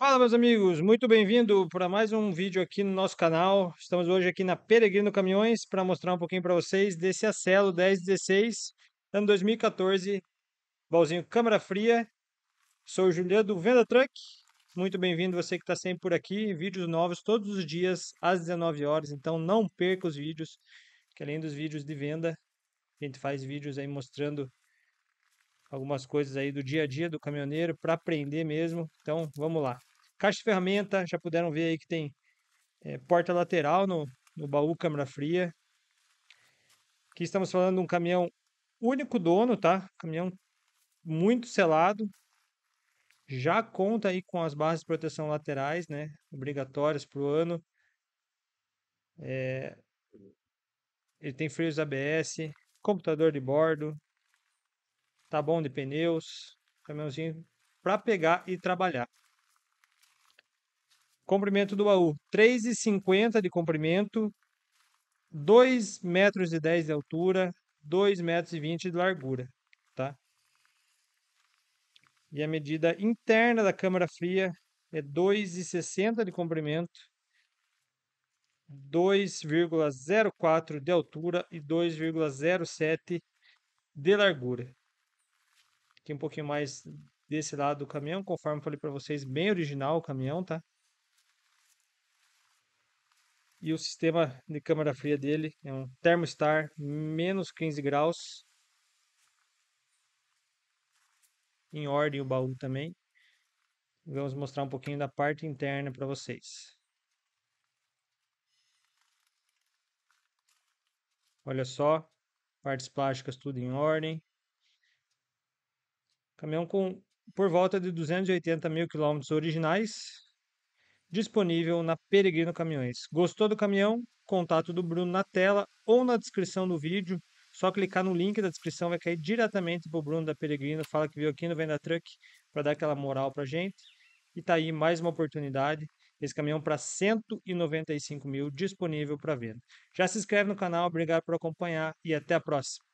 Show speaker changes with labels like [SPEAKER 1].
[SPEAKER 1] Fala, meus amigos, muito bem-vindo para mais um vídeo aqui no nosso canal. Estamos hoje aqui na Peregrino Caminhões para mostrar um pouquinho para vocês desse Acelo 1016, ano 2014, balzinho câmara fria. Sou o Juliano do Venda Truck. Muito bem-vindo você que está sempre por aqui. Vídeos novos todos os dias às 19 horas, então não perca os vídeos, que além dos vídeos de venda, a gente faz vídeos aí mostrando algumas coisas aí do dia a dia do caminhoneiro para aprender mesmo. Então, vamos lá. Caixa de ferramenta, já puderam ver aí que tem é, porta lateral no, no baú câmara fria. Aqui estamos falando de um caminhão único dono, tá? Caminhão muito selado. Já conta aí com as barras de proteção laterais, né? Obrigatórias para o ano. É... Ele tem freios ABS, computador de bordo, tá bom de pneus, caminhãozinho para pegar e trabalhar. Comprimento do baú, 3,50 de comprimento, 2 metros e 10 de altura, 2 metros e 20 de largura, tá? E a medida interna da câmara fria é 2,60 de comprimento, 2,04 de altura e 2,07 de largura. Aqui um pouquinho mais desse lado do caminhão, conforme falei para vocês, bem original o caminhão, tá? E o sistema de câmara fria dele é um Thermostar menos 15 graus. Em ordem o baú também. Vamos mostrar um pouquinho da parte interna para vocês. Olha só, partes plásticas tudo em ordem. Caminhão com por volta de 280 mil quilômetros originais, disponível na Peregrino Caminhões. Gostou do caminhão? Contato do Bruno na tela ou na descrição do vídeo. Só clicar no link da descrição vai cair diretamente para o Bruno da Peregrino. Fala que veio aqui no Venda Truck para dar aquela moral para gente. E tá aí mais uma oportunidade. Esse caminhão para 195 mil disponível para venda. Já se inscreve no canal, obrigado por acompanhar e até a próxima.